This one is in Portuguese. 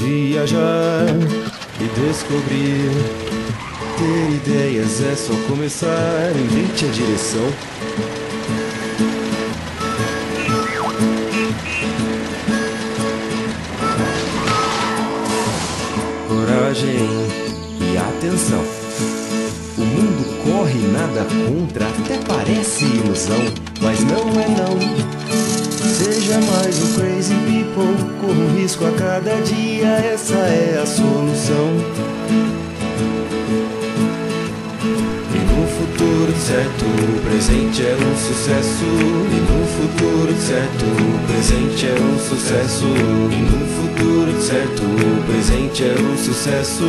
viajar e descobrir. Ter ideias é só começar, invente a direção. Coragem e atenção. O mundo corre nada contra, até parece ilusão, mas não é não. People, corra um risco a cada dia, essa é a solução. E no futuro certo, o presente é um sucesso. E no futuro certo, o presente é um sucesso. E no futuro certo, o presente é um sucesso.